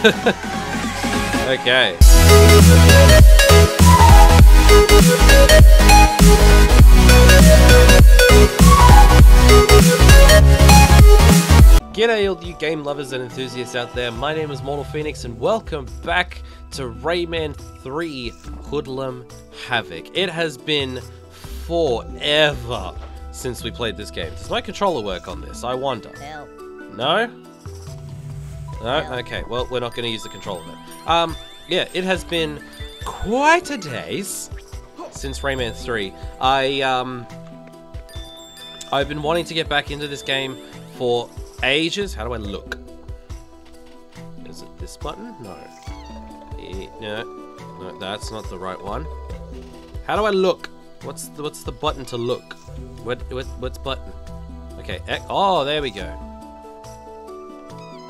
okay. G'day all you game lovers and enthusiasts out there, my name is Mortal Phoenix and welcome back to Rayman 3 Hoodlum Havoc. It has been forever since we played this game. Does my controller work on this? I wonder. Help. No? No? Okay, well, we're not going to use the controller then. Um, yeah, it has been quite a days since Rayman 3. I, um... I've been wanting to get back into this game for ages. How do I look? Is it this button? No. Eh, No. No, that's not the right one. How do I look? What's the, what's the button to look? What, what what's button? Okay. eh, Oh, there we go.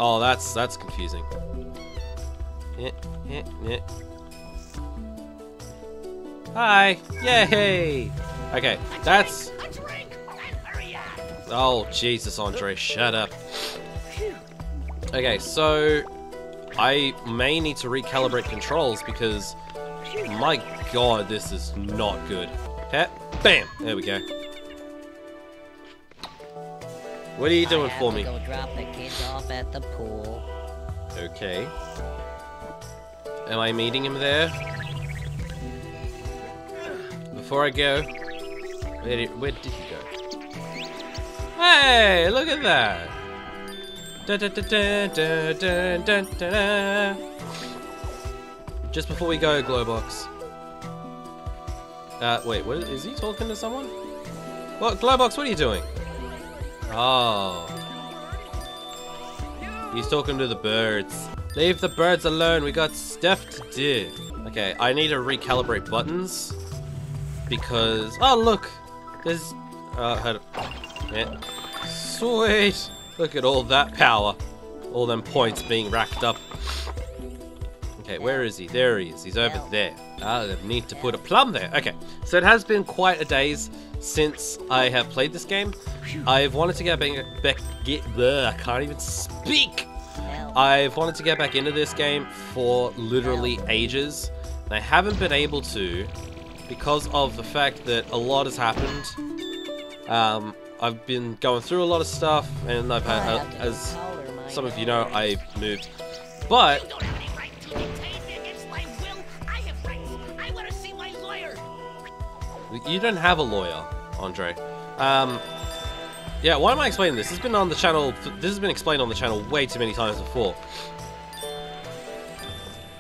Oh, that's that's confusing. Hi! Yay! Okay, that's. Oh Jesus, Andre, shut up. Okay, so I may need to recalibrate controls because my God, this is not good. Bam! There we go. What are you doing for me? Go drop the kids off at the pool. Okay. Am I meeting him there? Before I go, where did, where did you go? Hey, look at that! Da, da, da, Just before we go, Globox. Uh, wait, what, is he talking to someone? What, Globox, what are you doing? Oh. He's talking to the birds. Leave the birds alone, we got stuff to do. Okay, I need to recalibrate buttons. Because, oh look! There's, uh, yeah. Sweet! Look at all that power. All them points being racked up. Okay, where is he? There he is. He's over there. Ah, I need to put a plum there. Okay, so it has been quite a days since I have played this game. I've wanted to get back, back get, bleh, I can't even speak. I've wanted to get back into this game for literally ages. And I haven't been able to because of the fact that a lot has happened. Um, I've been going through a lot of stuff, and I've had, uh, as some of you know. I moved. But You don't have a lawyer, Andre. Um, yeah, why am I explaining this? This has been on the channel. This has been explained on the channel way too many times before.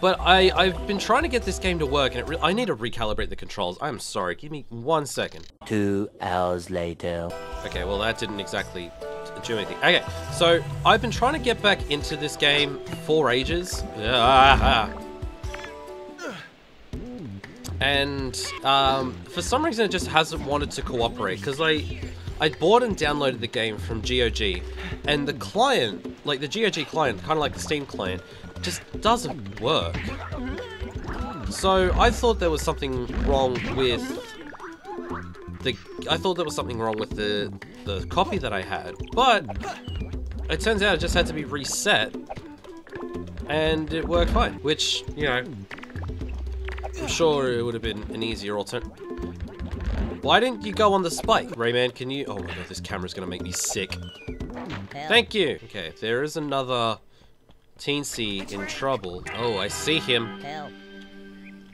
But I, I've been trying to get this game to work, and I need to recalibrate the controls. I'm sorry. Give me one second. Two hours later. Okay, well that didn't exactly do anything. Okay, so I've been trying to get back into this game for ages. Ah, And um, for some reason it just hasn't wanted to cooperate because I I bought and downloaded the game from GOG and the client, like the GOG client, kind of like the Steam client, just doesn't work. So I thought there was something wrong with the I thought there was something wrong with the the copy that I had, but it turns out it just had to be reset, and it worked fine. Which you know, I'm sure it would have been an easier alternative. Why didn't you go on the spike, Rayman? Can you? Oh my god, this camera's gonna make me sick. Thank you. Okay, there is another teensy in trouble. Oh, I see him.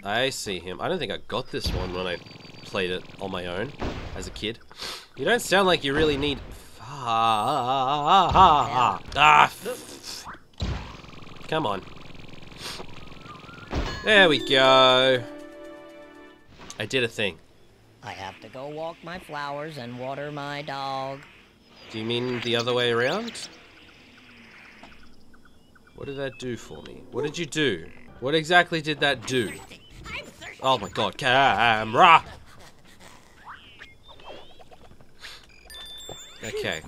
I see him. I don't think I got this one when I played it on my own as a kid. You don't sound like you really need. Ah, f- come on. There we go. I did a thing. I have to go walk my flowers and water my dog. Do you mean the other way around? What did that do for me? What did you do? What exactly did that do? Oh my god, camera! Okay.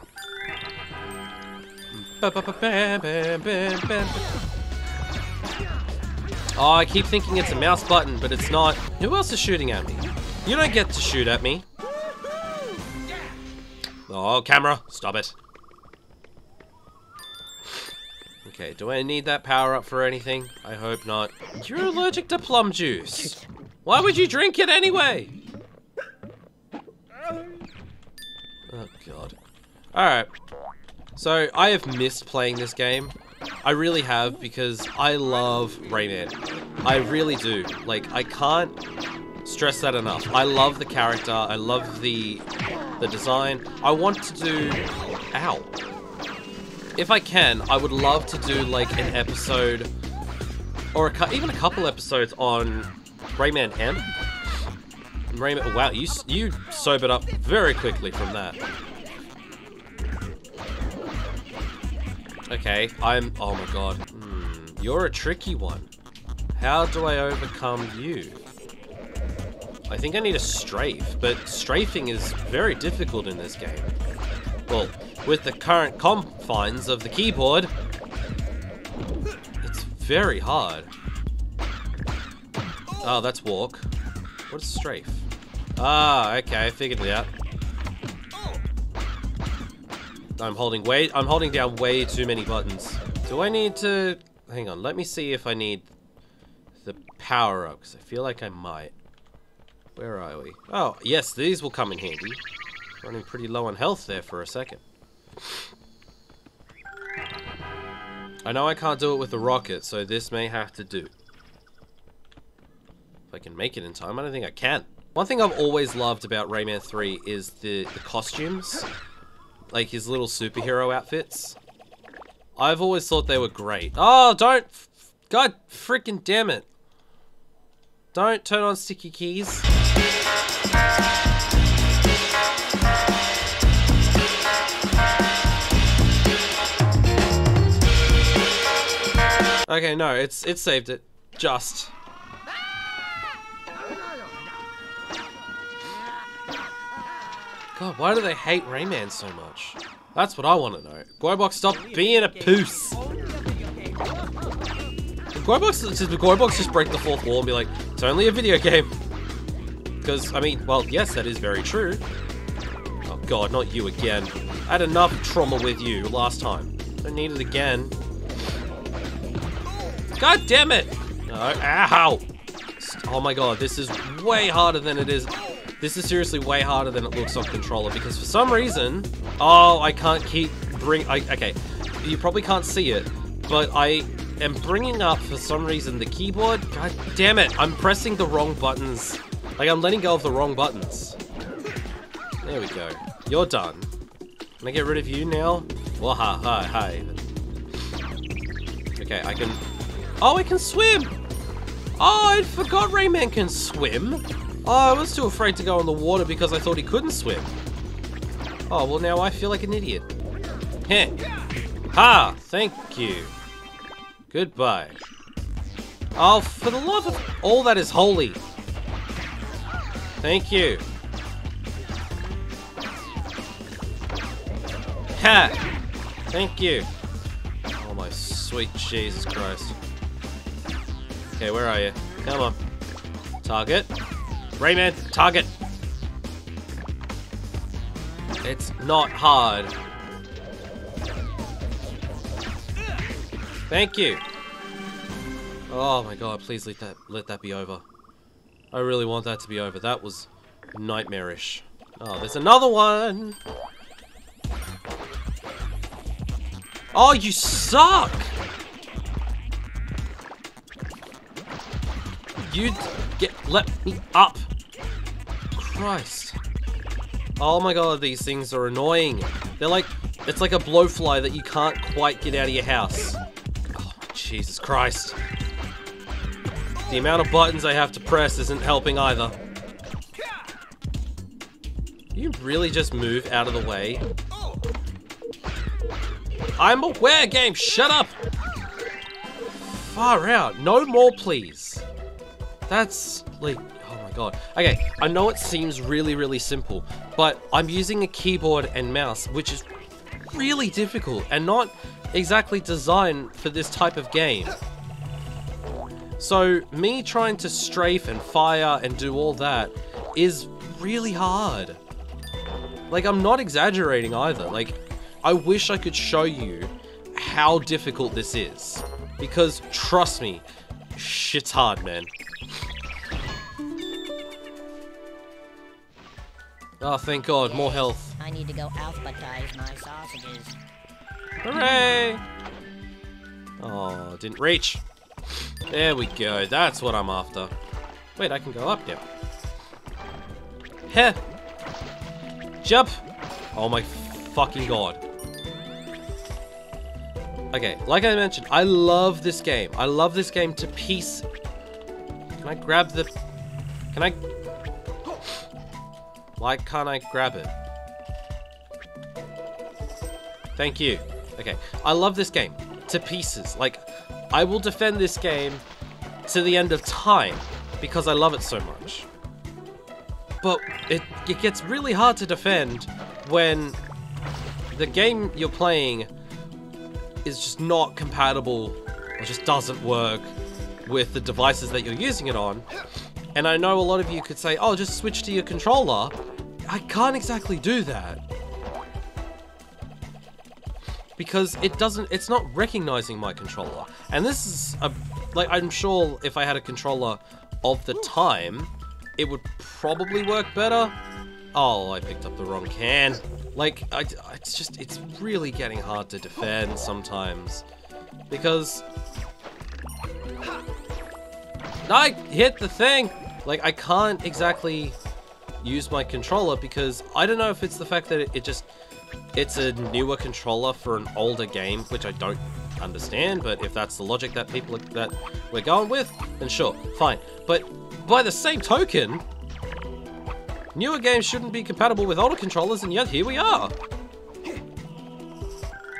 Oh, I keep thinking it's a mouse button, but it's not. Who else is shooting at me? You don't get to shoot at me. Oh, camera, stop it. Okay, do I need that power up for anything? I hope not. You're allergic to plum juice. Why would you drink it anyway? Oh god. Alright. So, I have missed playing this game. I really have because I love Rayman. I really do. Like, I can't stress that enough. I love the character. I love the the design. I want to do... Ow. If I can, I would love to do, like, an episode... Or a even a couple episodes on Rayman M. Rayman... Wow, you, you sobered up very quickly from that. Okay, I'm... Oh my god. Hmm, you're a tricky one. How do I overcome you? I think I need a strafe, but strafing is very difficult in this game. Well, with the current confines of the keyboard, it's very hard. Oh, that's walk. What is strafe? Ah, okay, I figured it out. I'm holding way I'm holding down way too many buttons. Do I need to hang on, let me see if I need the power up, because I feel like I might. Where are we? Oh, yes, these will come in handy. Running pretty low on health there for a second. I know I can't do it with the rocket, so this may have to do. If I can make it in time, I don't think I can. One thing I've always loved about Rayman 3 is the, the costumes. Like his little superhero outfits. I've always thought they were great. Oh, don't! God freaking damn it. Don't turn on sticky keys. Okay, no, it's it saved it. Just. God, why do they hate Rayman so much? That's what I want to know. Globox, stop being a poos. Did Globox, did Globox just break the fourth wall and be like, it's only a video game? Because, I mean, well, yes, that is very true. Oh god, not you again. I had enough trauma with you last time. Don't need it again. God damn it! No, ow! Oh my god, this is way harder than it is. This is seriously way harder than it looks on controller because for some reason, oh, I can't keep bring. I, okay, you probably can't see it, but I am bringing up for some reason the keyboard. God damn it! I'm pressing the wrong buttons. Like I'm letting go of the wrong buttons. There we go. You're done. Can I get rid of you now? Hi, hi, hi. Okay, I can. Oh, I can swim! Oh, I forgot Rayman can swim. Oh, I was too afraid to go in the water because I thought he couldn't swim. Oh, well now I feel like an idiot. Heh. Ha! Thank you. Goodbye. Oh, for the love of all that is holy. Thank you. Ha! Thank you. Oh my sweet Jesus Christ. Okay, where are you? Come on. Target. Rayman, target. It's not hard. Thank you. Oh my god, please let that let that be over. I really want that to be over. That was nightmarish. Oh, there's another one. Oh, you suck. You get let me up. Christ. Oh my god, these things are annoying. They're like it's like a blowfly that you can't quite get out of your house. Oh, Jesus Christ. The amount of buttons I have to press isn't helping either. You really just move out of the way? I'm aware, game. Shut up. Far out. No more, please. That's like, god. Okay, I know it seems really, really simple, but I'm using a keyboard and mouse, which is really difficult and not exactly designed for this type of game. So, me trying to strafe and fire and do all that is really hard. Like, I'm not exaggerating either. Like, I wish I could show you how difficult this is. Because, trust me, shit's hard, man. Oh, thank God, more health. I need to go alphabetize my sausages. Hooray! Oh, didn't reach. There we go, that's what I'm after. Wait, I can go up now. Heh! Jump! Oh my fucking god. Okay, like I mentioned, I love this game. I love this game to piece. Can I grab the... Can I... Why can't I grab it? Thank you. Okay, I love this game to pieces. Like, I will defend this game to the end of time because I love it so much. But it, it gets really hard to defend when the game you're playing is just not compatible or just doesn't work with the devices that you're using it on. And I know a lot of you could say, oh, just switch to your controller. I can't exactly do that. Because it doesn't, it's not recognizing my controller. And this is, a, like, I'm sure if I had a controller of the time, it would probably work better. Oh, I picked up the wrong can. Like, I, it's just, it's really getting hard to defend sometimes. Because... I hit the thing! Like, I can't exactly use my controller because I don't know if it's the fact that it, just... It's a newer controller for an older game, which I don't understand, but if that's the logic that people are, that we're going with, then sure, fine. But by the same token, newer games shouldn't be compatible with older controllers, and yet here we are.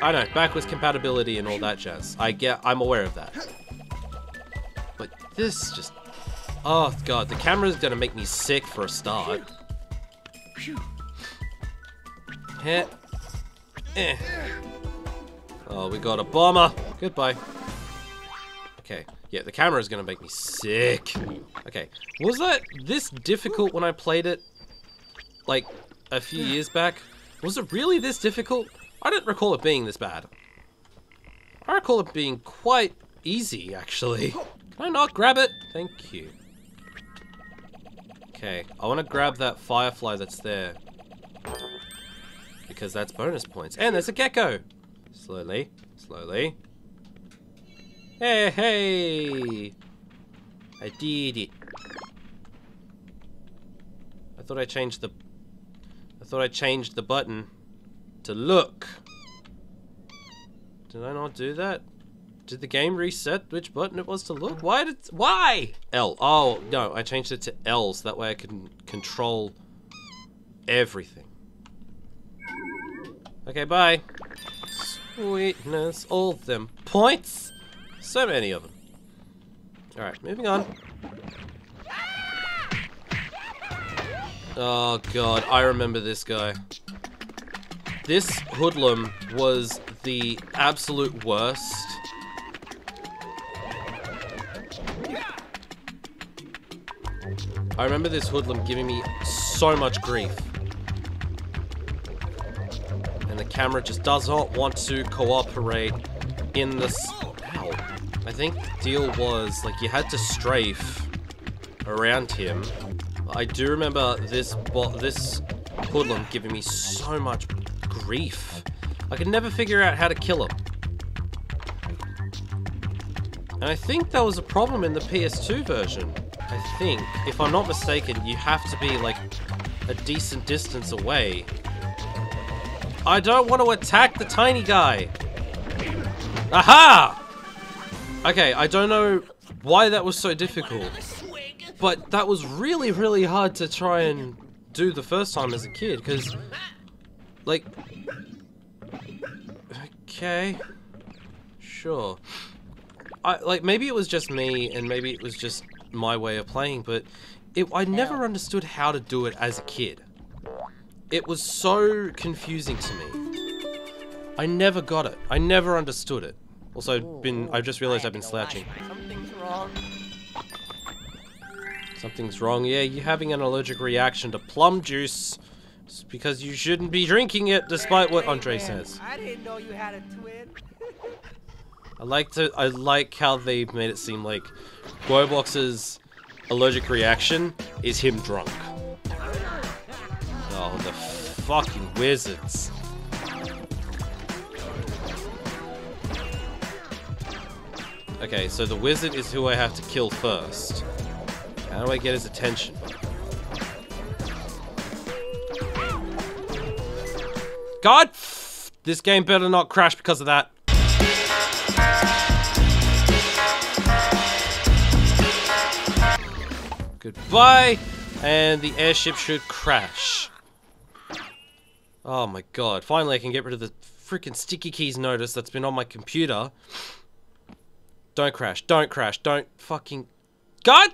I know, backwards compatibility and all that jazz. I get, I'm aware of that. But this just, oh god, the camera's gonna make me sick for a start. Eh. Oh, we got a bomber. Goodbye. Okay. Yeah, the camera is gonna make me sick. Okay. Was that this difficult when I played it, like, a few years back? Was it really this difficult? I don't recall it being this bad. I recall it being quite easy, actually. Can I not grab it? Thank you. Okay, I want to grab that firefly that's there. Because that's bonus points. And there's a gecko! Slowly, slowly. Hey, hey! I did it. I thought I changed the... I thought I changed the button to look. Did I not do that? Did the game reset which button it was to look? Why did... Why? L. Oh, no. I changed it to L so that way I can control everything. Okay, bye. Sweetness. All them points. So many of them. Alright, moving on. Oh god, I remember this guy. This hoodlum was the absolute worst. I remember this hoodlum giving me so much grief. And the camera just does not want to cooperate in this... Ow. I think the deal was, like, you had to strafe around him. I do remember this this hoodlum giving me so much grief. I could never figure out how to kill him. And I think that was a problem in the PS2 version. I think, if I'm not mistaken, you have to be like a decent distance away. I don't want to attack the tiny guy. Aha! Okay, I don't know why that was so difficult. But that was really, really hard to try and do the first time as a kid, because, like, okay, sure. I, like, maybe it was just me, and maybe it was just my way of playing, but it, I never understood how to do it as a kid. It was so confusing to me. I never got it. I never understood it. Also, I've been I just realized I've been slouching. Something's wrong. Something's wrong. Yeah, you're having an allergic reaction to plum juice. It's because you shouldn't be drinking it, despite what Andre says. I didn't know you had a twin. I like to. I like how they made it seem like Globox's allergic reaction is him drunk. Oh, the fucking wizards! Okay, so the wizard is who I have to kill first. How do I get his attention? God, this game better not crash because of that. Goodbye, and the airship should crash. Oh my god, finally I can get rid of the freaking sticky keys notice that's been on my computer. Don't crash, don't crash, don't fucking... God!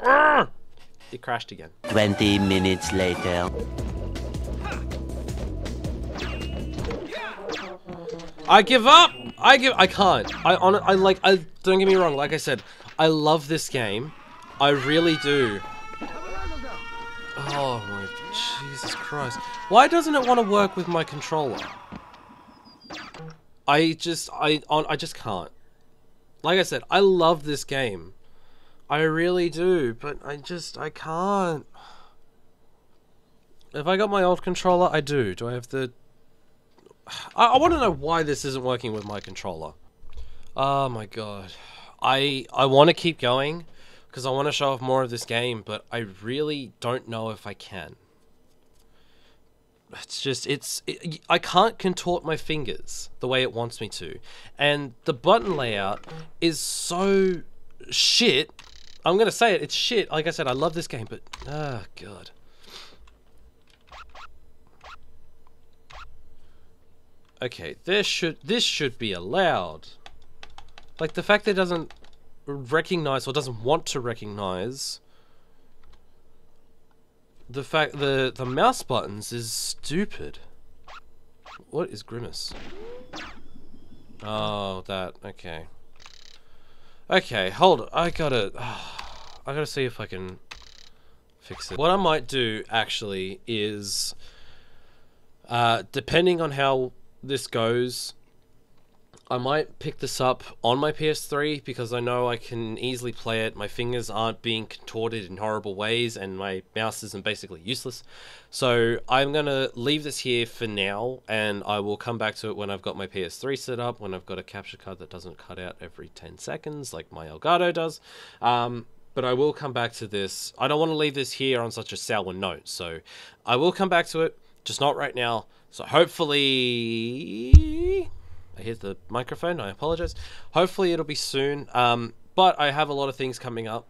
Urgh! It crashed again. 20 minutes later. I give up. I give. I can't. I on. I like. I don't get me wrong. Like I said, I love this game. I really do. Oh my Jesus Christ! Why doesn't it want to work with my controller? I just. I. I just can't. Like I said, I love this game. I really do, but I just. I can't. If I got my old controller, I do. Do I have the I, I want to know why this isn't working with my controller. Oh my god. I I want to keep going because I want to show off more of this game, but I really don't know if I can. It's just it's it, I can't contort my fingers the way it wants me to. And the button layout is so shit. I'm going to say it, it's shit. Like I said, I love this game, but oh god. Okay, this should this should be allowed. Like the fact that it doesn't recognize or doesn't want to recognize the fact the the mouse buttons is stupid. What is grimace? Oh, that okay. Okay, hold on. I gotta I gotta see if I can fix it. What I might do actually is uh, depending on how this goes, I might pick this up on my PS3 because I know I can easily play it. My fingers aren't being contorted in horrible ways, and my mouse isn't basically useless. So I'm gonna leave this here for now, and I will come back to it when I've got my PS3 set up, when I've got a capture card that doesn't cut out every 10 seconds like my Elgato does. Um, but I will come back to this. I don't want to leave this here on such a sour note, so I will come back to it, just not right now. So hopefully, I hit the microphone. I apologize. Hopefully it'll be soon. Um, but I have a lot of things coming up,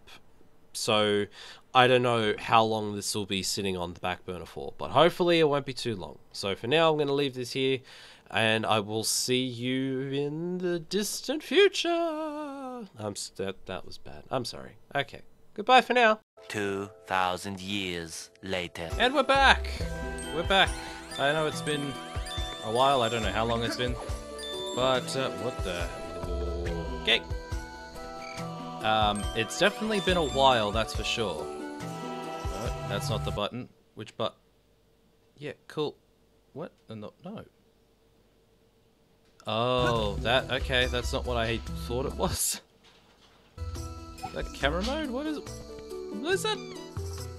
so I don't know how long this will be sitting on the back burner for. But hopefully it won't be too long. So for now, I'm going to leave this here, and I will see you in the distant future. I'm that that was bad. I'm sorry. Okay. Goodbye for now. 2,000 years later. And we're back! We're back. I know it's been a while, I don't know how long it's been. But, uh, what the... Okay. Um, it's definitely been a while, that's for sure. That's not the button. Which but? Yeah, cool. What? Uh, No, no. Oh, that, okay, that's not what I thought it was. That camera mode? What is, what is that?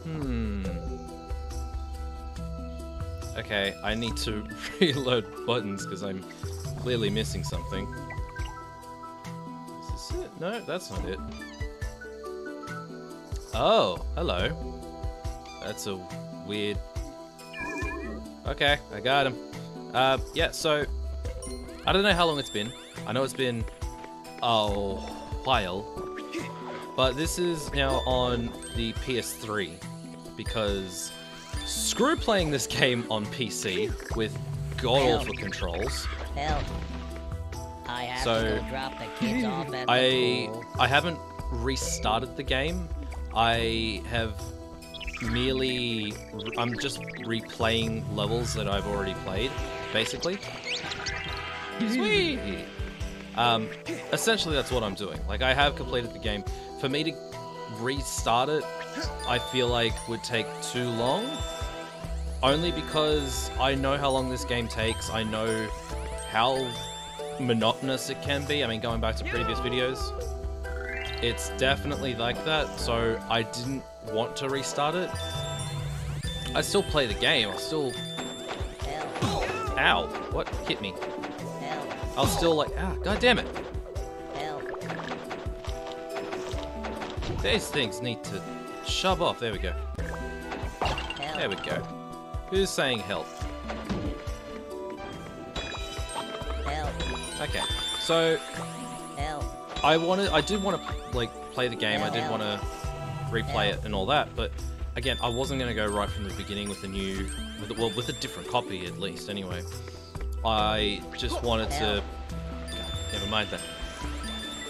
Hmm. Okay, I need to reload buttons because I'm clearly missing something. Is this it? No, that's not it. Oh, hello. That's a weird... Okay, I got him. Uh, yeah, so... I don't know how long it's been. I know it's been a while. But this is now on the PS3 because screw playing this game on PC with god awful controls. Help. I have So, to go drop the kids off at I the pool. I haven't restarted the game. I have merely I'm just replaying levels that I've already played, basically. Sweet. Um, essentially that's what I'm doing. Like I have completed the game. For me to restart it, I feel like would take too long. only because I know how long this game takes. I know how monotonous it can be. I mean, going back to previous videos, it's definitely like that. So I didn't want to restart it. I still play the game. I'll still. Ow! What hit me? I'll still like. Ah, god damn it! These things need to shove off. There we go. There we go. Who's saying help? Okay. So help. I wanted, I did want to like play the game. I did want to replay it and all that, but again, I wasn't going to go right from the beginning with a new, with a, well, with a different copy at least. Anyway, I just wanted to. Never mind that.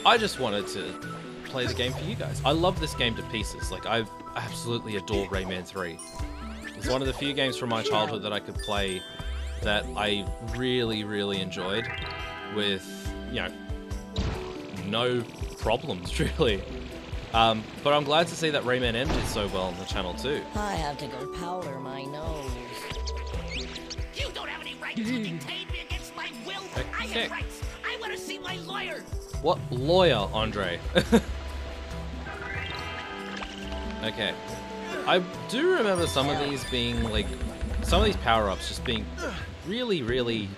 I just wanted to play the game for you guys. I love this game to pieces. Like I absolutely adore Rayman 3. It's one of the few games from my childhood that I could play that I really, really enjoyed with, you know, no problems really. Um, but I'm glad to see that Rayman M did so well on the channel too. I have to go powder my nose. You don't have any right to detain me against my will. I have rights. I want to see my lawyer. What lawyer, Andre? okay. I do remember some of these being like, some of these power ups just being really, really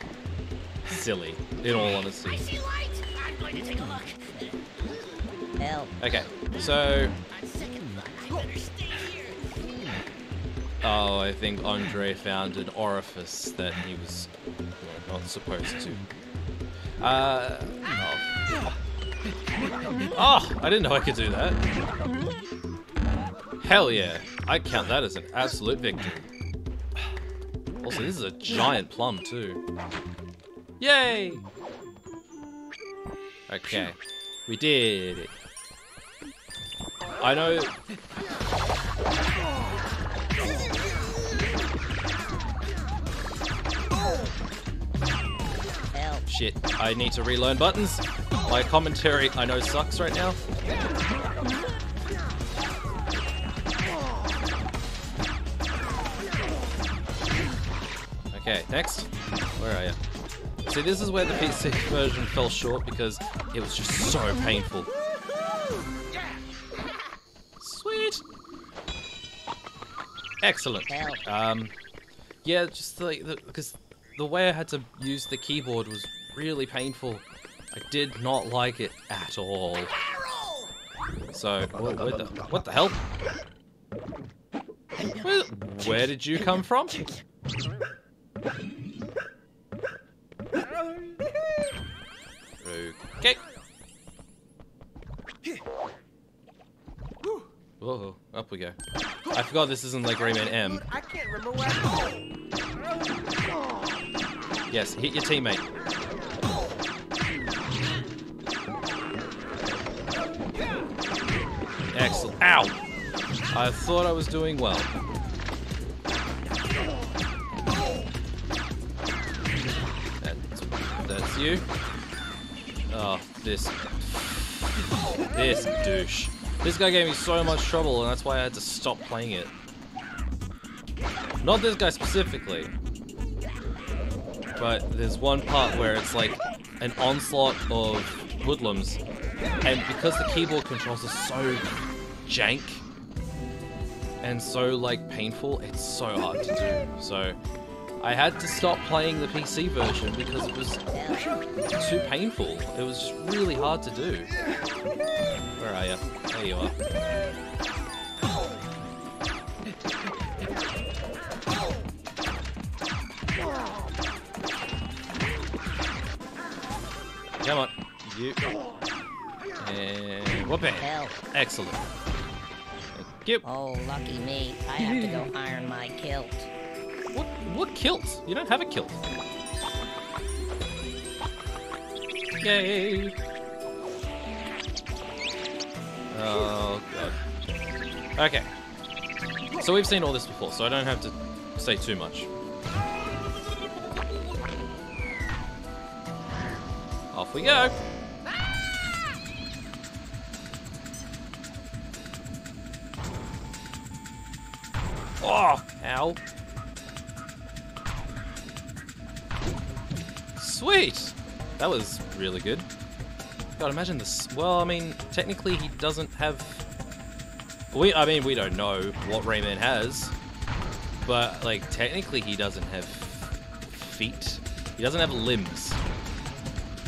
silly, in all I honesty. see light. I'm going to take a look. Help, Okay, so, On second thought, I better stay here. oh, I think Andre found an orifice that he was well, not supposed to. Uh, oh. Oh, I didn't know I could do that. Hell yeah, I count that as an absolute victory. Also, this is a giant plum too. Yay! Okay, we did it. I know. Shit, I need to relearn buttons. My commentary, I know, sucks right now. Okay, next. Where are you? See, this is where the PC version fell short because it was just so painful. Sweet. Excellent. Um, yeah, just like because the way I had to use the keyboard was really painful. I did not like it at all. So, wh- where the, what the hell? Where, where did you come from? Okay. Whoa, up we go. I forgot this isn't like Rayman M. I can't remember where I'm. Yes, hit your teammate. Excellent. Ow! I thought I was doing well. That's you. Oh, this. This douche. This guy gave me so much trouble, and that's why I had to stop playing it. Not this guy specifically. But there's one part where it's like an onslaught of hoodlums, and because the keyboard controls are so jank and so like painful, it's so hard to do. So I had to stop playing the PC version because it was too painful. It was really hard to do. Where are you? There you are. Come on. You. And whoop it. Excellent. Thank you. Oh, lucky me. I have to go iron my kilt. What, what kilt? You don't have a kilt. Yay! Oh, God. Okay. So we've seen all this before, so I don't have to say too much. Off we go! Oh, ow. Sweet! That was really good. God, imagine this. Well, I mean, technically he doesn't have... We, I mean, we don't know what Rayman has. But, like, technically he doesn't have feet. He doesn't have limbs.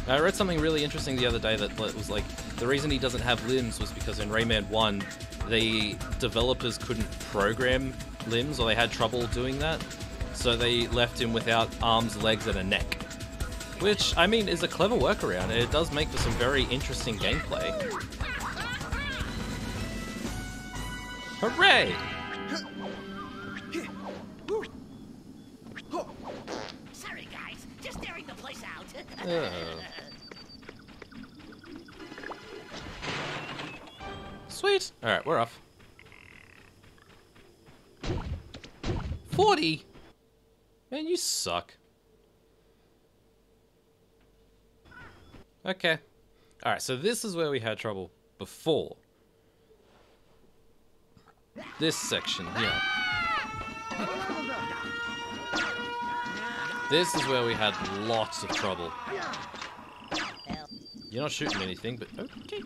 I read something really interesting the other day that was like, the reason he doesn't have limbs was because in Rayman 1, the developers couldn't program limbs, or they had trouble doing that. So they left him without arms, legs, and a neck. Which, I mean, is a clever workaround, and it does make for some very interesting gameplay. Hooray! Sorry, guys. Just airing the place out. Ugh. Sweet! Alright, we're off. 40? Man, you suck. Okay. Alright, so this is where we had trouble before. This section here. This is where we had lots of trouble. You're not shooting anything, but okay.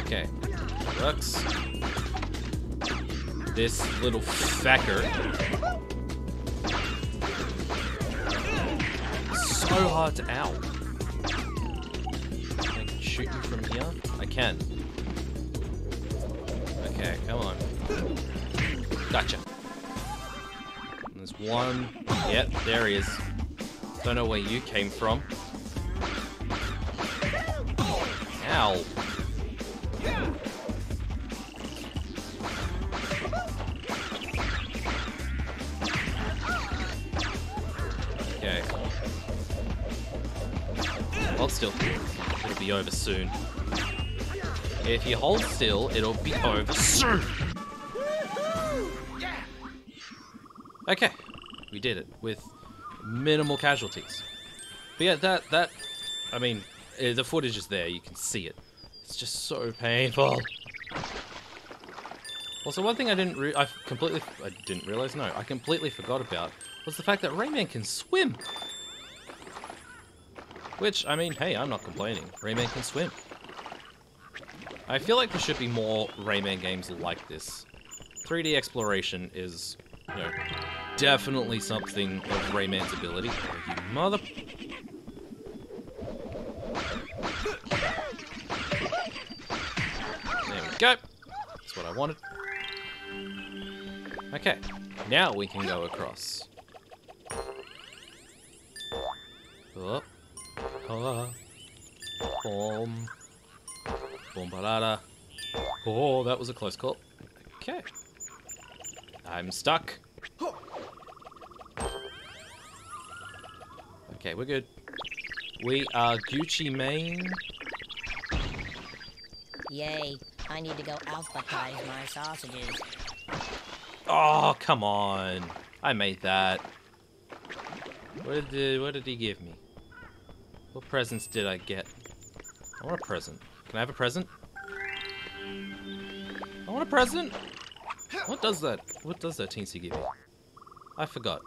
Okay. Works. This little fecker. So hard to. Can I shoot you from here? I can. Okay, come on. Gotcha. There's one. Yep, there he is. Don't know where you came from. Ow. Soon. If you hold still, it'll be over soon. Okay, we did it with minimal casualties. But yeah, that that, I mean, eh, the footage is there. You can see it. It's just so painful. Also, one thing I didn't, I completely, I didn't realize. No, I completely forgot about was the fact that Rayman can swim. Which, I mean, hey, I'm not complaining. Rayman can swim. I feel like there should be more Rayman games like this. 3D exploration is, you know, definitely something of Rayman's ability. Oh, you mother... There we go. That's what I wanted. Okay, now we can go across. Up. Ah. Boom. Boom balada. Oh, that was a close call. Okay. I'm stuck. Okay, we're good. We are Gucci Mane. Yay, I need to go alphabetize my sausages. Oh, come on. I made that. What did, what did he give me? What presents did I get? I want a present. Can I have a present? I want a present! What does that? What does that teensy give me? I forgot.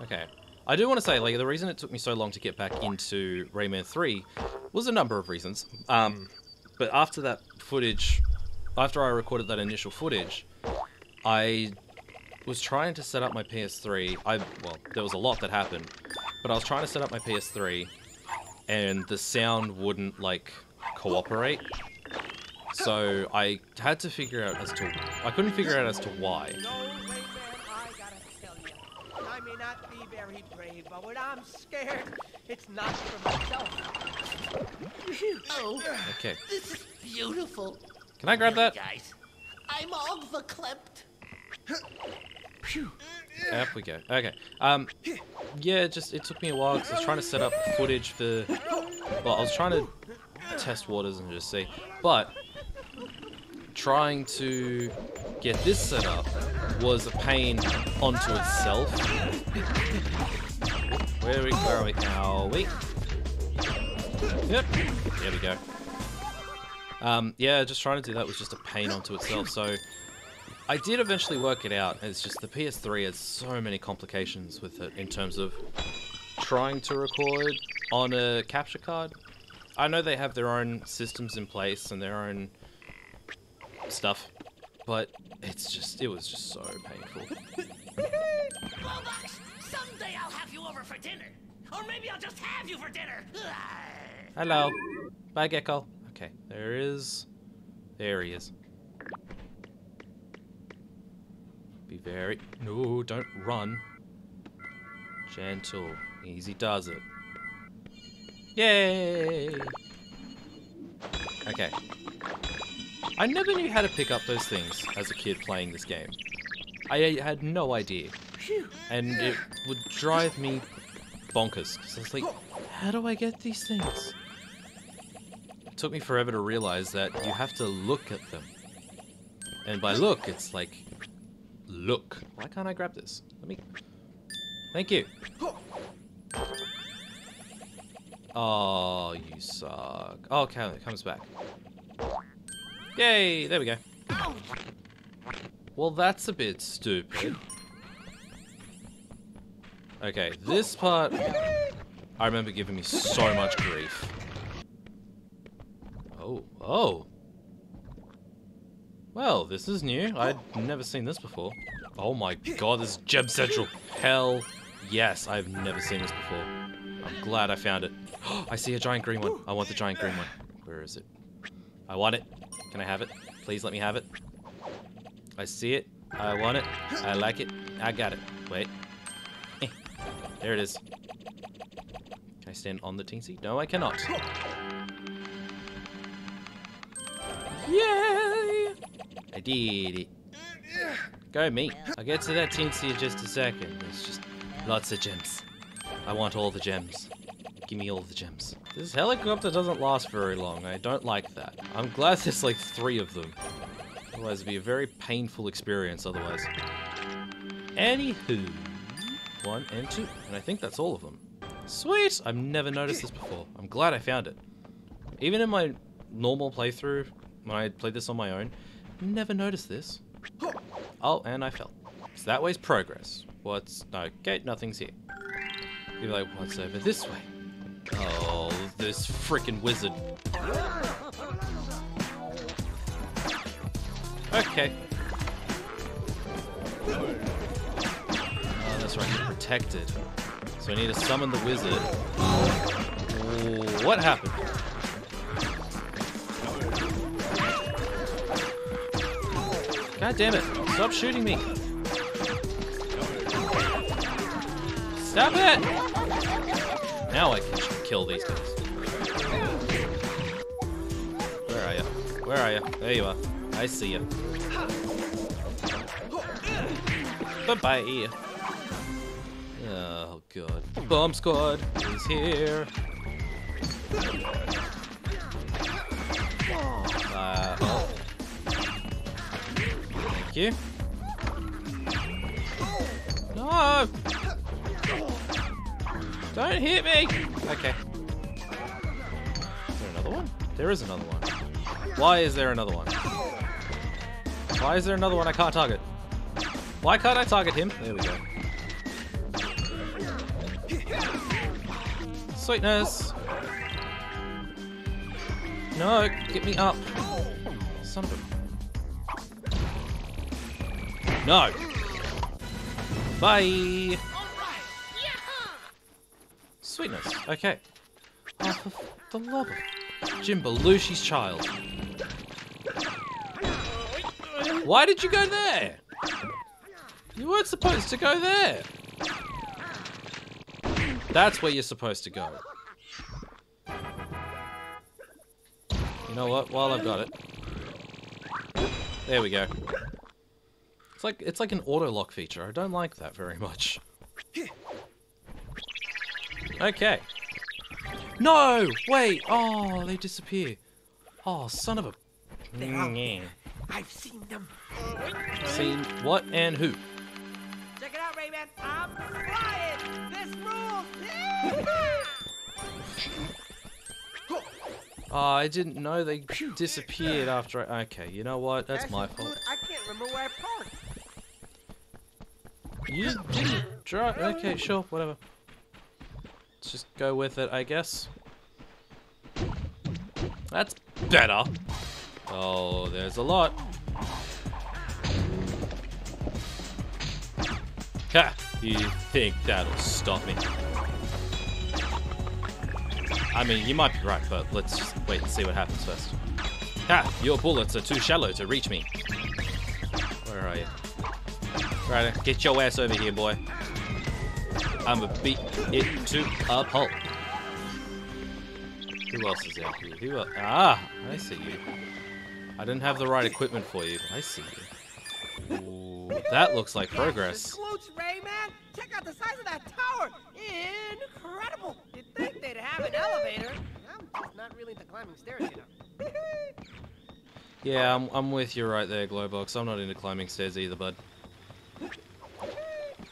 Okay. I do want to say, like, the reason it took me so long to get back into Rayman 3 was a number of reasons. Um, but after that footage, after I recorded that initial footage, I was trying to set up my PS3. I well, there was a lot that happened, but I was trying to set up my PS3, and the sound wouldn't like cooperate. So I had to figure out as to I couldn't figure out as to why. I gotta tell you. I may not be very brave, but when I'm scared, it's not for myself. Oh, Okay, this is beautiful. can I grab that? Guys, I'm all verklempt. Up we go. Okay. Um, yeah, just it took me a while because I was trying to set up footage for. Well, I was trying to test waters and just see, but trying to get this set up was a pain onto itself. Where are we? Where are we? Are we? Yep. There we go. Um, yeah, just trying to do that was just a pain onto itself. So I did eventually work it out. It's just the PS3 has so many complications with it in terms of trying to record on a capture card. I know they have their own systems in place and their own stuff, but it's just it was just so painful. Someday I'll have you over for dinner. Or maybe I'll just have you for dinner. Hello. Bye, Gecko. Okay, there is. There he is. Be very. No, don't run. Gentle. Easy does it. Yay! Okay. I never knew how to pick up those things as a kid playing this game. I had no idea. And it would drive me bonkers. Because I was like, how do I get these things? It took me forever to realize that you have to look at them. And by look, it's like, look. Why can't I grab this? Let me. Thank you. Oh, you suck. Oh, okay, it comes back. Yay! There we go. Well, that's a bit stupid. Okay, this part I remember giving me so much grief. Oh, oh. Well, this is new. I'd never seen this before. Oh my god, this is Gem Central. Hell yes, I've never seen this before. I'm glad I found it. I see a giant green one. I want the giant green one. Where is it? I want it. Can I have it? Please let me have it. I see it. I want it. I like it. I got it. Wait. Eh. There it is. Can I stand on the teensy? No, I cannot. Yay! I did it. Go me. I'll get to that teensy in just a second. There's just lots of gems. I want all the gems. Give me all the gems. This helicopter doesn't last very long. I don't like that. I'm glad there's like three of them. Otherwise, it'd be a very painful experience otherwise. Anywho. One and two. And I think that's all of them. Sweet! I've never noticed this before. I'm glad I found it. Even in my normal playthrough, when I played this on my own, never noticed this. Oh, and I fell. So that way's progress. What's... No, gate, nothing's here. Be like, what's over this way? Oh, this freaking wizard. Okay. Oh, that's right, you're protected. So I need to summon the wizard. What happened? God damn it. Stop shooting me. Stop it! Now I can kill these guys. Where are you? Where are you? There you are. I see you. Bye-bye. Oh, God. Bomb Squad is here. You. No! Don't hit me! Okay. Is there another one? There is another one. Why is there another one? Why is there another one I can't target? Why can't I target him? There we go. Sweetness! No, get me up. Son of a... No! Bye! Sweetness. Okay. The love Jim Belushi's child. Why did you go there? You weren't supposed to go there. That's where you're supposed to go. You know what? While I've got it. There we go. It's like it's like an auto lock feature. I don't like that very much. Okay. No! Wait! Oh, they disappear. Oh, son of a... I've seen them. Seen what and who? Check it out, Rayman. I'm flying. This rules. Oh, I didn't know they disappeared after I... Okay, you know what? That's my fault. I can't remember where I parked. You didn't drive... Okay, sure, whatever. Let's just go with it, I guess. That's better. Oh, there's a lot. Ha! You think that'll stop me? I mean, you might be right, but let's wait and see what happens first. Ha! Your bullets are too shallow to reach me. Where are you? Right, get your ass over here, boy. I'ma beat it to a pulp. Who else is out here? Who else? Ah, I see you. I didn't have the right equipment for you. I see you. Ooh, that looks like progress. includes Rayman. Check out the size of that tower. Incredible. You'd think they'd have an elevator. I'm just not really into climbing stairs, you know. Yeah, I'm, I'm with you right there, Globox. I'm not into climbing stairs either, bud.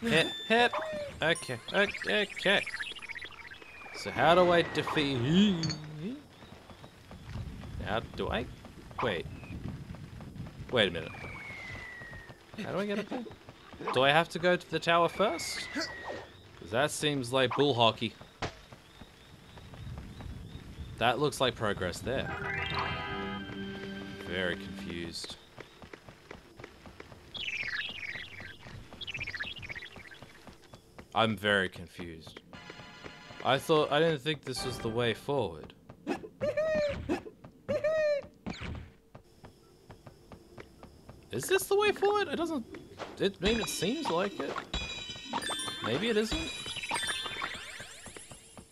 Hip, hip. Okay, okay, okay. So how do I defeat... How do I... Wait. Wait a minute. How do I get up there? Do I have to go to the tower first? Because that seems like bull hockey. That looks like progress there. Very I'm very confused. I thought I didn't think this was the way forward. Is this the way forward? It doesn't. It I mean it seems like it. Maybe it isn't.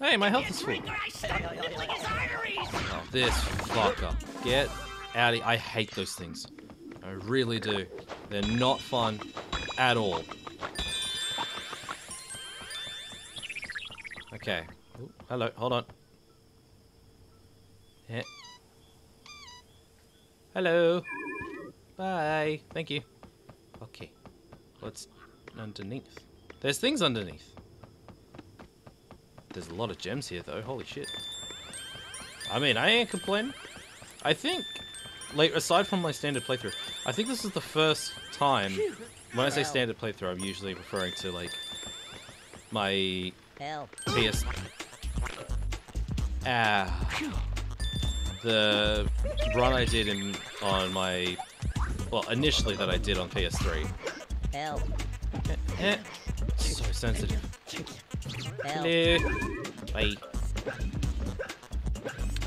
Hey, my health is full. I stuck nippling his arteries! Oh, this fucker. Get out of I hate those things. I really do. They're not fun at all. Okay. Ooh, hello, hold on. Yeah. Hello. Bye. Thank you. Okay. What's underneath? There's things underneath. There's a lot of gems here though. Holy shit. I mean, I ain't complaining. I think, like, aside from my standard playthrough, I think this is the first time. When I say standard playthrough, I'm usually referring to like my Help. PS. Ah. The run I did in on my, well, initially that I did on PS3. Help. Eh, eh, so sensitive. Help. Hello. Bye.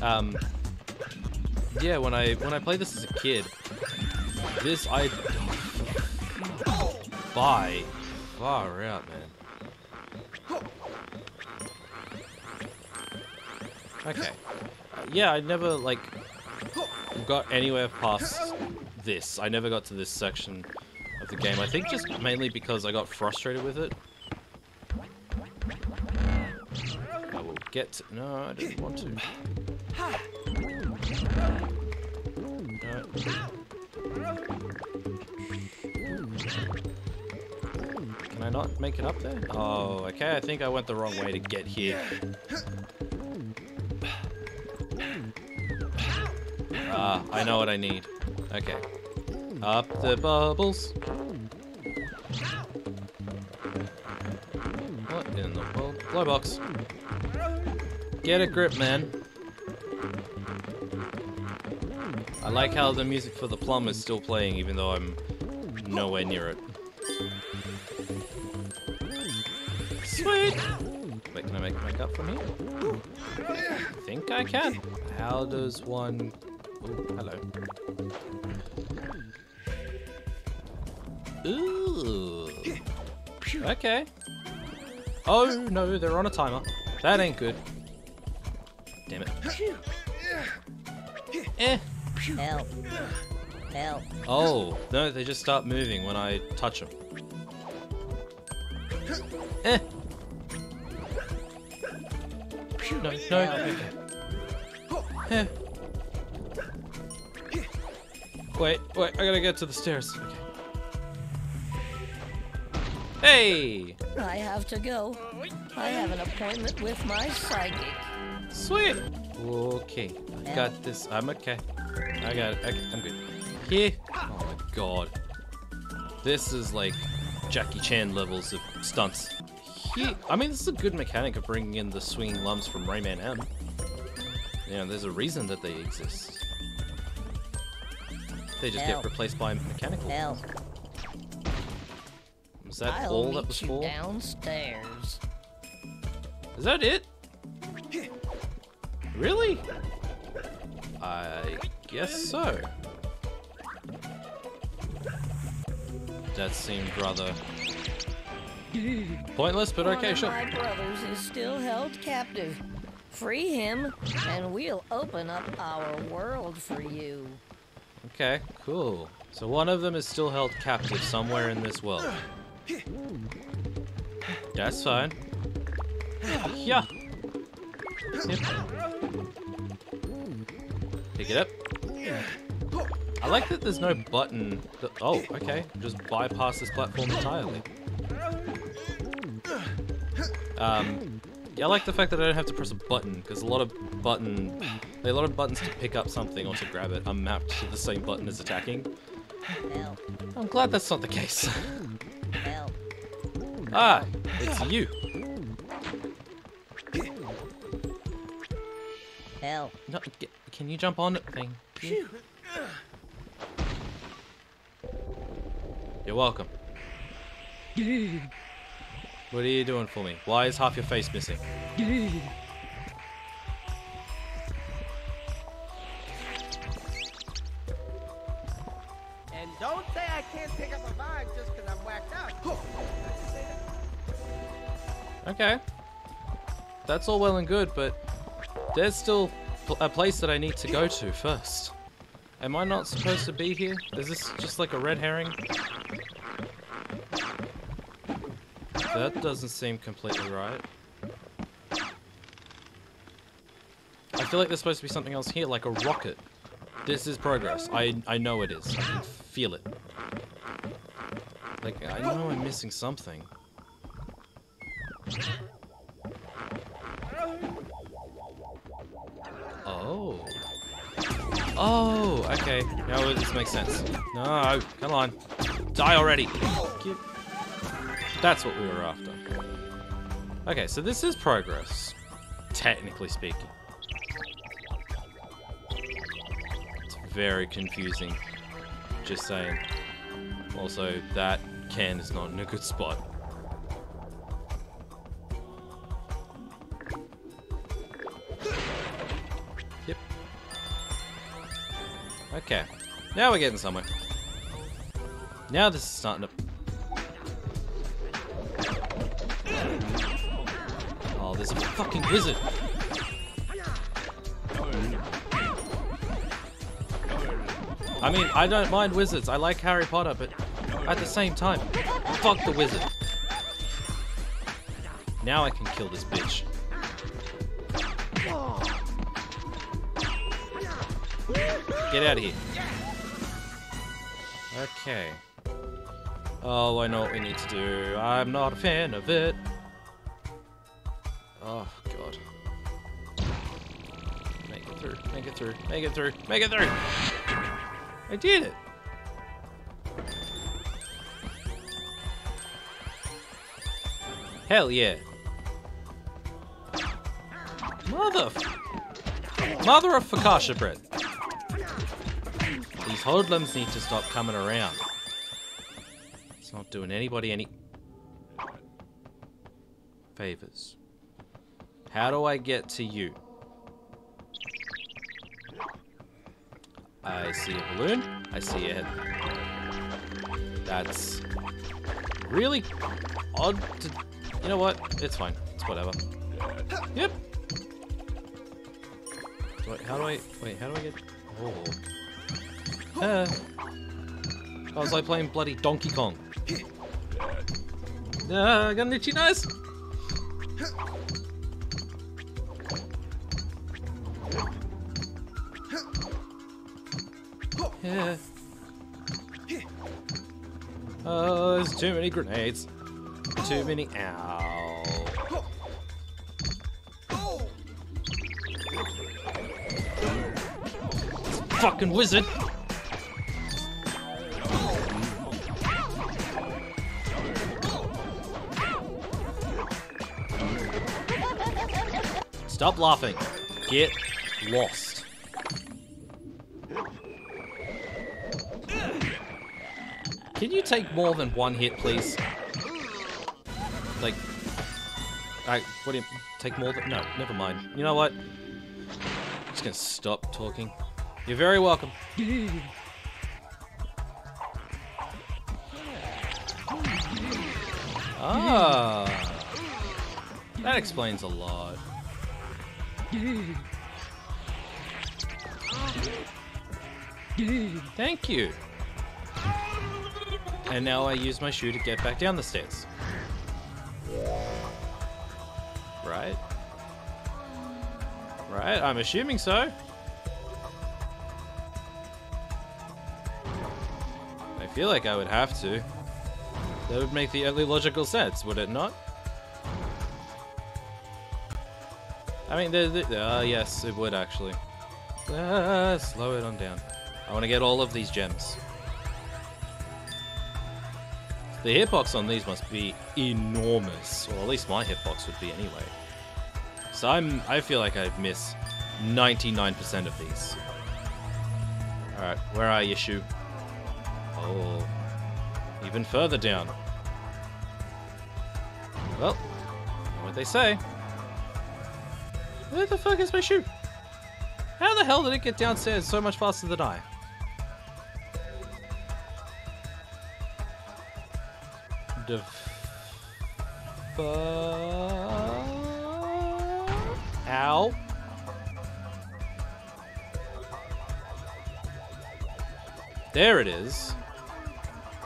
Um. Yeah, when I when I played this as a kid, this I bye far out, man. Okay. Yeah, I never like got anywhere past this. I never got to this section of the game. I think just mainly because I got frustrated with it. I will get to... No, I didn't want to. No. Can I not make it up there? Oh, okay. I think I went the wrong way to get here. Ah, I know what I need. Okay. Up the bubbles. What in the world? Globox. Get a grip, man. I like how the music for the plum is still playing even though I'm nowhere near it. Sweet! Wait, can I make make up from here? I think I can. How does one... Ooh, hello. Ooh. Okay. Oh, no, they're on a timer. That ain't good. Damn it. Eh. Help. Help. Oh, no, they just start moving when I touch them. Eh. No, no. Okay. Eh. Wait, wait, I gotta get to the stairs. Okay. Hey! I have to go. I have an appointment with my psychic. Sweet! Okay, I got this. I'm okay. I got it. Okay, I'm good. Here. Oh my god. This is like Jackie Chan levels of stunts. Here. I mean, this is a good mechanic of bringing in the swinging lumps from Rayman M. You know, there's a reason that they exist. They just Help. get replaced by mechanical. Help. Was that I'll all that was for? downstairs. Is that it? Really? I guess so. That seemed rather pointless, but okay, One of sure. my brothers is still held captive. Free him, and we'll open up our world for you. Okay, cool. So one of them is still held captive somewhere in this world. That's fine. Yeah. Yep. Pick it up. I like that there's no button. That, oh, okay. Just bypass this platform entirely. Um, yeah, I like the fact that I don't have to press a button because a lot of button, a lot of buttons to pick up something or to grab it are mapped to the same button as attacking. Help, I'm glad that's not the case. help. ah, it's you. Help. No, get, can you jump on it? Thank you. You're welcome. What are you doing for me? Why is half your face missing? And don't say I can't pick up a vine just because I'm whacked out. Okay. That's all well and good, but there's still a place that I need to go to first. Am I not supposed to be here? Is this just like a red herring? That doesn't seem completely right. I feel like there's supposed to be something else here, like a rocket. This is progress. I I know it is. I can feel it. Like I know I'm missing something. Oh. Oh, okay. Now this makes sense. No, come on. Die already. Get- That's what we were after. Okay, so this is progress. Technically speaking. It's very confusing. Just saying. Also, that can is not in a good spot. Yep. Okay. Now we're getting somewhere. Now this is starting to... fucking wizard. I mean, I don't mind wizards. I like Harry Potter, but at the same time, fuck the wizard. Now I can kill this bitch. Get out of here. Okay. Oh, I know what we need to do. I'm not a fan of it. Through, make it through, make it through! I did it! Hell yeah. Mother... Mother of Fakasha bread. These hoodlums need to stop coming around. It's not doing anybody any favors. How do I get to you? I see a balloon. I see it. That's really odd to... You know what? It's fine. It's whatever. Yep. How do I... Wait, how do I get... Oh. Uh, I was like playing bloody Donkey Kong. I got an itchy nose. Yeah. Oh, there's too many grenades. Too many. Ow. fucking wizard. Stop laughing. Get lost. Can you take more than one hit, please? Like, I what do you take more than? No, never mind. You know what? I'm just gonna stop talking. You're very welcome. Ah, that explains a lot. Thank you. And now I use my shoe to get back down the stairs. Right? Right, I'm assuming so. I feel like I would have to. That would make the only logical sense, would it not? I mean, the, uh, yes, it would actually. Uh, slow it on down. I want to get all of these gems. The hitbox on these must be enormous, or at least my hitbox would be anyway. So I'm, I feel like I miss 99% of these. Alright, where are you, Shu? Oh, even further down. Well, what they say. Where the fuck is my shoe? How the hell did it get downstairs so much faster than I? Fu- Ow. There it is.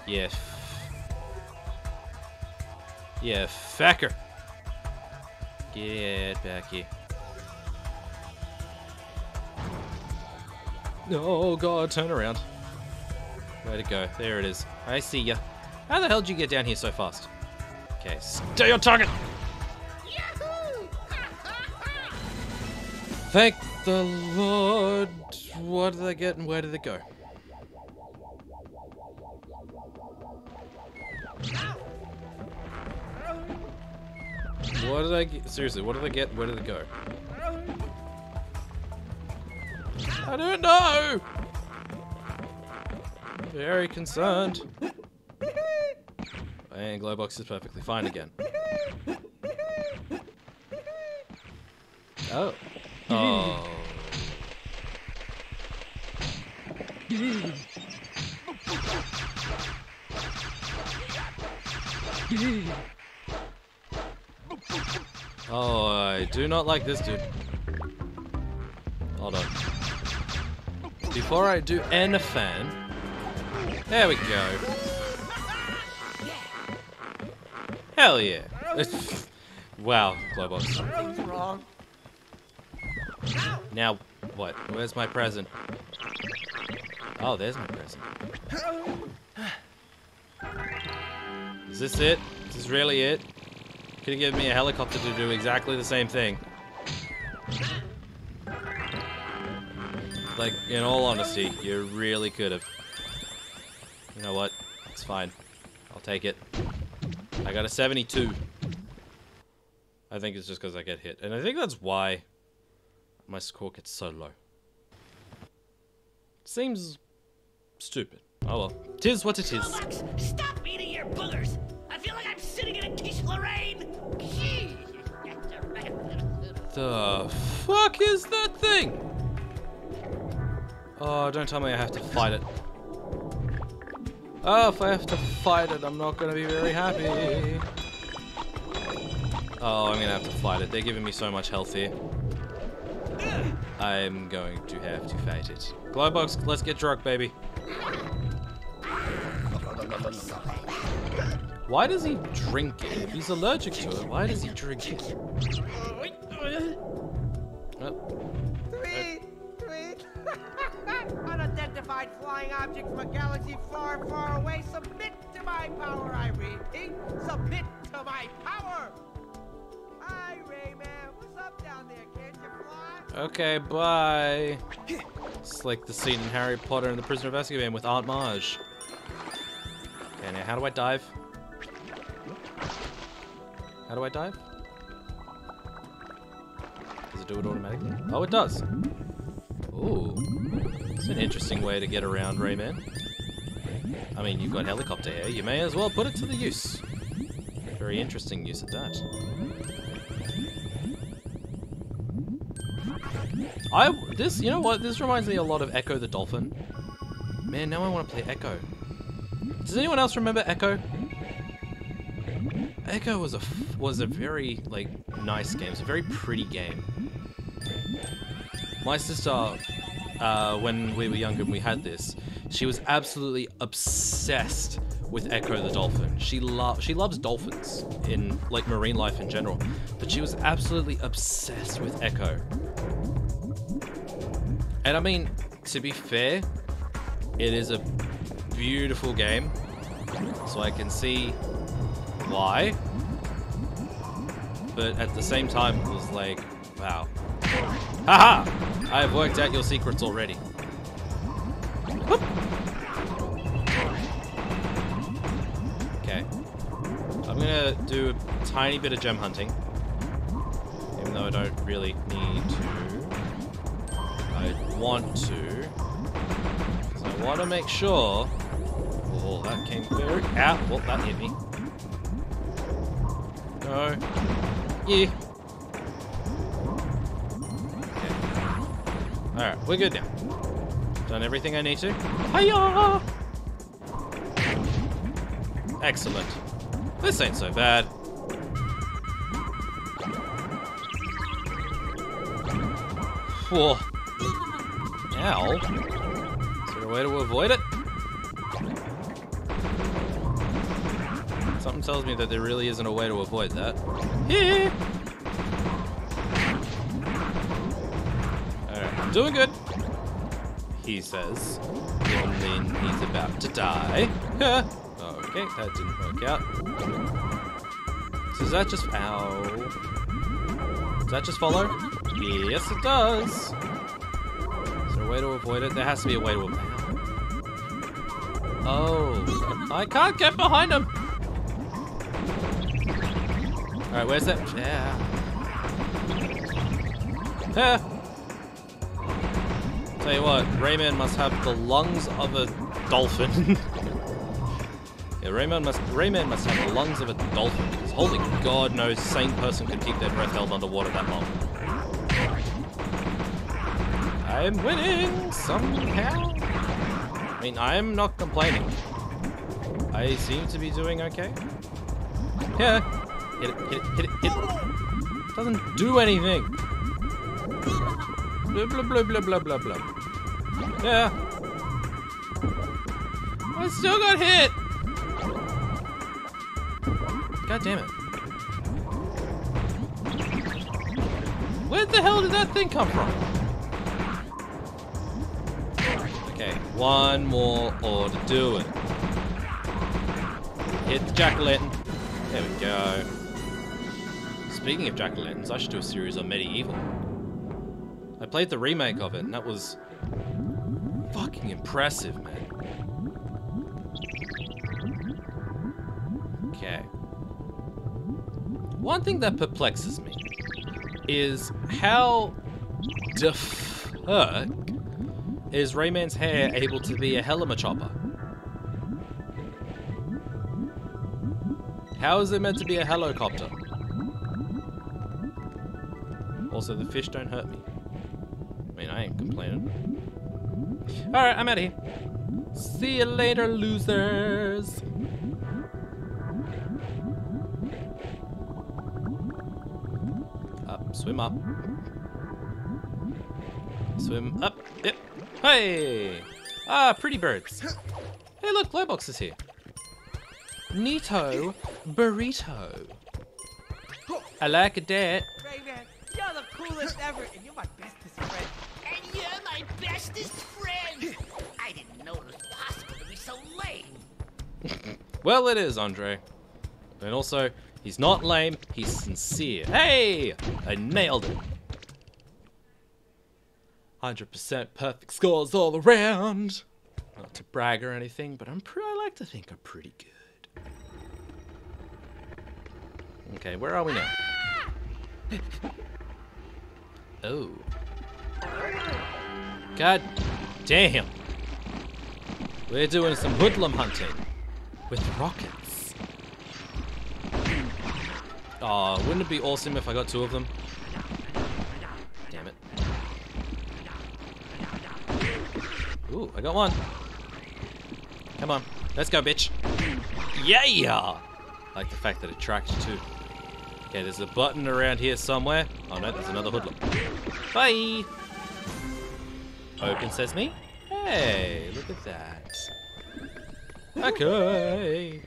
Yeah. Yeah, fecker. Get back here. Oh god, turn around. Way to go. There it is. I see ya. How the hell did you get down here so fast? Okay, stay on target! Thank the Lord. What did I get and where did it go? What did I get? Seriously, what did I get? Where did it go? I don't know! Very concerned. And Globox is perfectly fine again. Oh. Oh. Oh, I do not like this dude. Hold on. Before I do anything, there we go. Hell yeah. wow, Globox. Something's wrong. Now, what? Where's my present? Oh, there's my present. Is this it? Is this really it? Could have given me a helicopter to do exactly the same thing. Like, in all honesty, you really could have. You know what? It's fine. I'll take it. I got a 72. I think it's just because I get hit. And I think that's why my score gets so low. Seems stupid. Oh well. Tis what it is. Max, stop eating your boogers! I feel like I'm sitting in a quiche Lorraine! The fuck is that thing? Oh, don't tell me I have to fight it. Oh, if I have to fight it, I'm not gonna be very happy. Oh, I'm gonna have to fight it. They're giving me so much health here. I'm going to have to fight it. Globox, let's get drunk, baby. Why does he drink it? If he's allergic to it, why does he drink it? Oh, Three, three. Unidentified flying object from a galaxy far, far away. Submit to my power, I repeat. Submit to my power. Hi, Rayman. What's up down there? Can't you fly? okay, bye. It's like the scene in Harry Potter and the Prisoner of Azkaban with Aunt Marge. Okay, now how do I dive? How do I dive? Does it do it automatically? Oh, it does. Ooh. It's an interesting way to get around Rayman. I mean, you've got helicopter here. You may as well put it to the use. Very interesting use of that. I this you know what this reminds me a lot of Ecco the Dolphin. Man, now I want to play Ecco. Does anyone else remember Ecco? Ecco was a was a very like nice game. It's a very pretty game. My sister, uh, when we were younger and we had this, she was absolutely obsessed with Ecco the dolphin. She lo- she loves dolphins in like marine life in general, but she was absolutely obsessed with Ecco. And I mean, to be fair, it is a beautiful game, so I can see why. But at the same time, it was like, wow. Haha! I have worked out your secrets already. Whoop. Okay. I'm gonna do a tiny bit of gem hunting. Even though I don't really need to. I want to. 'Cause I want to make sure. Oh, that came very out. Well, that hit me. No. Yeah. We're good now. Done everything I need to. Hiya! Excellent. This ain't so bad. Whoa. Ow. Is there a way to avoid it? Something tells me that there really isn't a way to avoid that. Hee. Alright, doing good. He says. And then he's about to die. okay, that didn't work out. So does that just... Ow. Does that just follow? Yes, it does. Is there a way to avoid it? There has to be a way to avoid it. Oh. I can't get behind him! Alright, where's that? Yeah. Yeah. Tell you what, Rayman must have the lungs of a dolphin. yeah, Rayman must Rayman must have the lungs of a dolphin because holy god, no sane person could keep their breath held underwater that long. I'm winning somehow. I mean, I'm not complaining. I seem to be doing okay. Yeah. Hit it, hit it, hit it, hit it. Doesn't do anything. Blah, blah, blah, blah, blah, blah. Yeah. I still got hit. God damn it. Where the hell did that thing come from? Okay, one more or to do it. Hit the jack-o'-lantern. There we go. Speaking of jack-o'-lanterns, I should do a series on MediEvil. I played the remake of it, and that was fucking impressive, man. Okay. One thing that perplexes me is how the fuck is Rayman's hair able to be a Helima chopper? How is it meant to be a helicopter? Also, the fish don't hurt me. I mean, I ain't complaining. Alright, I'm out of here. See you later, losers. Up, swim up. Swim up. Yep. Hey! Ah, pretty birds. Hey, look, Globox is here. Neato burrito. I like that. Bestest. I didn't know it was possible to be so lame. Well, it is, Andre. And also, he's not lame, he's sincere. Hey! I nailed it. 100% perfect scores all around. Not to brag or anything, but I'm I like to think I'm pretty good. Okay, where are we now? Ah! Oh. God damn. We're doing some hoodlum hunting with rockets. Aw, wouldn't it be awesome if I got two of them? Damn it. Ooh, I got one. Come on, let's go, bitch. Yeah! I like the fact that it tracks too. Okay, there's a button around here somewhere. Oh no, there's another hoodlum. Bye! Open sesame. Hey, look at that. Okay.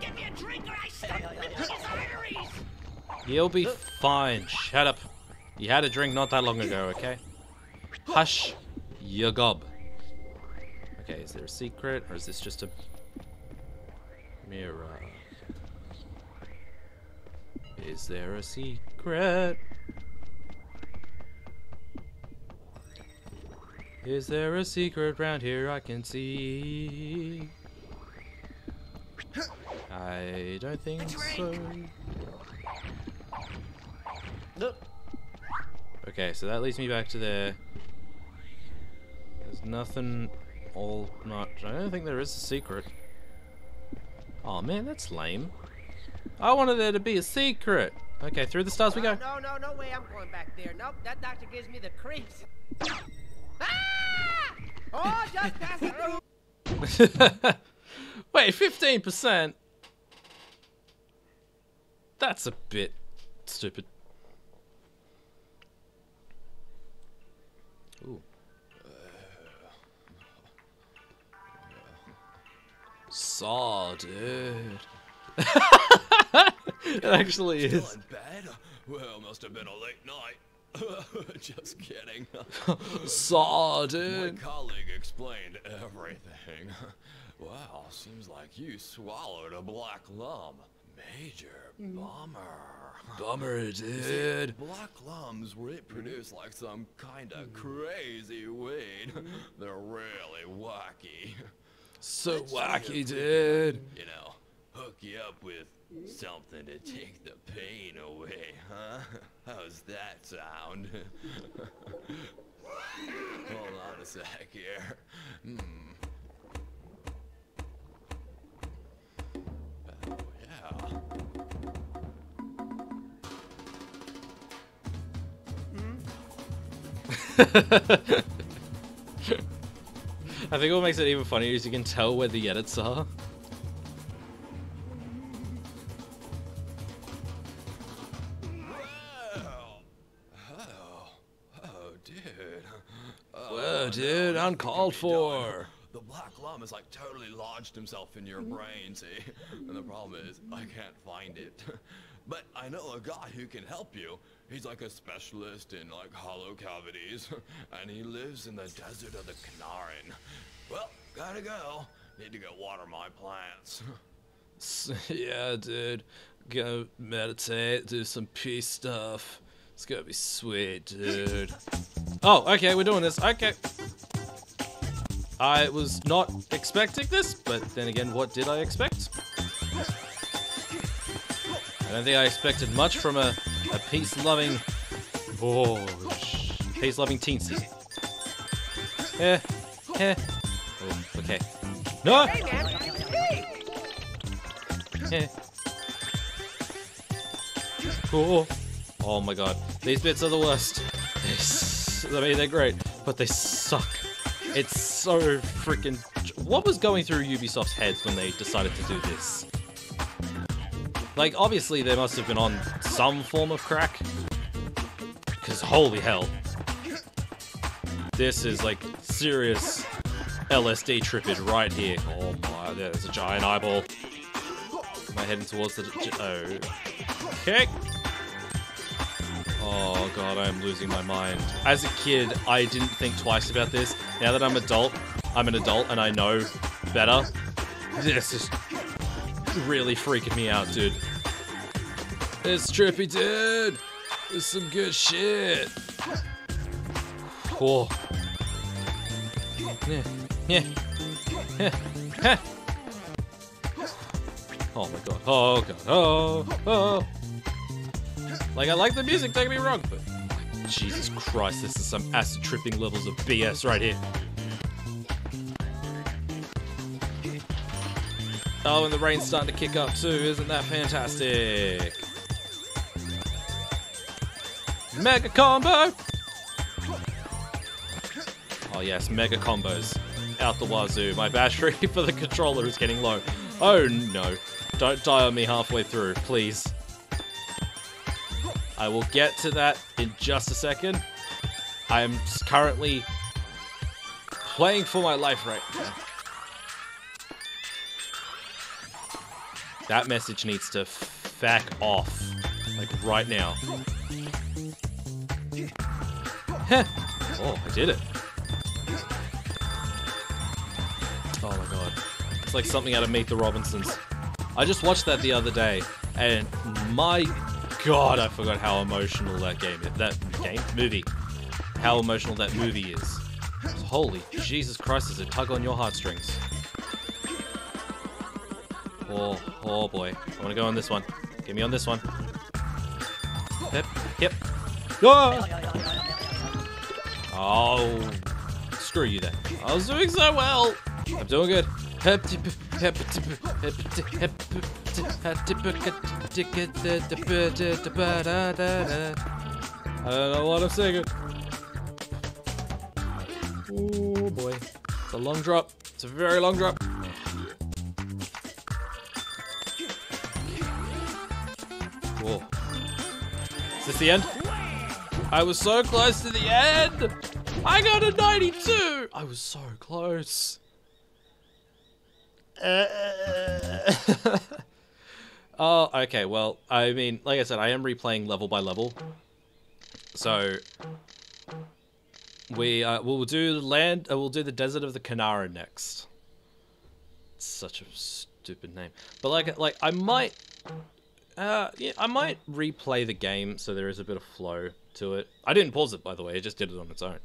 Give me a drink or I start ripping his arteries! You'll be fine. Shut up. You had a drink not that long ago, okay? Hush your gob. Okay, is there a secret or is this just a mirror? Is there a secret? Is there a secret round here I can see? I don't think so. Nope. Okay, so that leads me back to there. There's nothing all much. I don't think there is a secret. Oh man, that's lame. I wanted there to be a secret. Okay, through the stars we go. No, no, no way I'm going back there. Nope, that doctor gives me the creeps. Oh, just pass through. Wait, 15%? That's a bit stupid. Ooh. Saw, dude. it actually is. in bed? Well, must have been a late night. Just kidding. Saw, My colleague explained everything. Wow, seems like you swallowed a black lum. Major mm-hmm. bummer. Bummer, dude. Black lums re- produce mm-hmm. like some kind of mm-hmm. crazy weed. They're really wacky. So Let's wacky, dude. You know, hook you up with something to take the pain away, huh? How's that sound? Hold on a sec here. Hmm. Oh, yeah. I think what makes it even funnier is you can tell where the edits are. Dude, uncalled Give me done. for. The black lum has like totally lodged himself in your mm-hmm. brain, see? And the problem is, I can't find it. But I know a guy who can help you. He's like a specialist in like hollow cavities, and he lives in the desert of the Knaaren. Well, gotta go. Need to go water my plants. yeah, dude. Go meditate, do some peace stuff. It's gonna be sweet, dude. oh, okay, we're doing this. Okay. I was not expecting this, but then again, what did I expect? I don't think I expected much from a, a peace-loving... Oh, peace-loving teensy. Eh, eh. Oh, okay. No! Hey. Eh. Oh, oh my god. These bits are the worst. I mean, they're great, but they suck. It's so freaking. What was going through Ubisoft's heads when they decided to do this? Like, obviously, they must have been on some form of crack. Because, holy hell. This is like serious LSD trippage right here. Oh my, there's a giant eyeball. Am I heading towards the... Oh. Okay. Oh god, I'm losing my mind. As a kid, I didn't think twice about this. Now that I'm adult, I'm an adult and I know better. This is really freaking me out, dude. It's trippy, dude. It's some good shit. Cool. Yeah. Yeah. Yeah. Oh my god. Oh god. Oh. Oh. Like, I like the music, don't get me wrong, but Jesus Christ, this is some acid tripping levels of BS right here. Oh, and the rain's starting to kick up too. Isn't that fantastic? Mega combo! Oh yes, mega combos. Out the wazoo. My battery for the controller is getting low. Oh no. Don't die on me halfway through, please. I will get to that in just a second. I am currently playing for my life right now. That message needs to fack off. Like right now. Heh. oh, I did it. Oh my god. It's like something out of Meet the Robinsons. I just watched that the other day, and my god, I forgot how emotional that game is. That game? Movie. How emotional that movie is. Holy Jesus Christ, is a tug on your heartstrings. Oh, oh boy. I want to go on this one. Get me on this one. Yep, yep. Ah! Oh, screw you then. I was doing so well. I'm doing good. Uh, I don't know what I'm singing. Oh boy. It's a long drop. It's a very long drop. Whoa. Is this the end? I was so close to the end! I got a 92! I was so close. Uh, uh, oh, okay, well, I mean, like I said, I am replaying level by level. So, we, uh, we'll do the land, uh, we'll do the Desert of the Knaaren next. Such a stupid name. But like, like, I might, uh, yeah, I might replay the game so there is a bit of flow to it. I didn't pause it, by the way, it just did it on its own.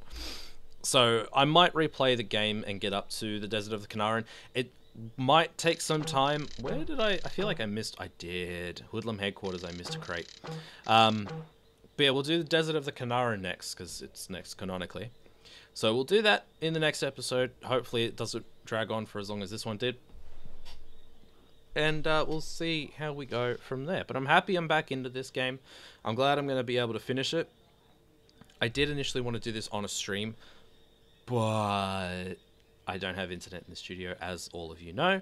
So I might replay the game and get up to the Desert of the Knaaren. It might take some time. Where did I? I feel like I missed. I did. Hoodlum headquarters. I missed a crate. Um, but yeah, we'll do the Desert of the Knaaren next because it's next canonically. So we'll do that in the next episode. Hopefully it doesn't drag on for as long as this one did. And uh, we'll see how we go from there. But I'm happy I'm back into this game. I'm glad I'm going to be able to finish it. I did initially want to do this on a stream, but I don't have internet in the studio, as all of you know.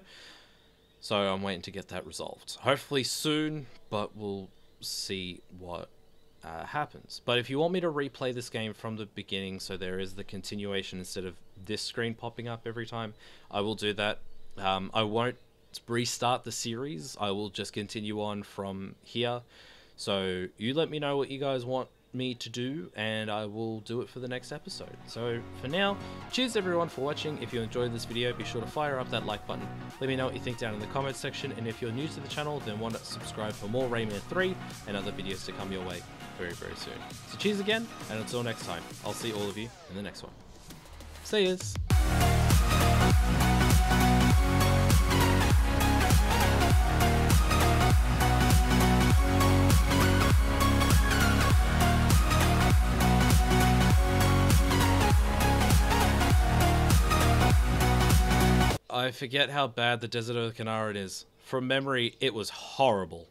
So I'm waiting to get that resolved. Hopefully soon, but we'll see what uh, happens. But if you want me to replay this game from the beginning, so there is the continuation instead of this screen popping up every time, I will do that. Um, I won't restart the series. I will just continue on from here. So you let me know what you guys want me to do and I will do it for the next episode. So for now, cheers everyone for watching. If you enjoyed this video, be sure to fire up that like button. Let me know what you think down in the comments section and if you're new to the channel, then why not subscribe for more Rayman 3 and other videos to come your way very, very soon. So cheers again, and until next time, I'll see all of you in the next one. See yous! I forget how bad the Desert of the Knaaren is. From memory, it was horrible.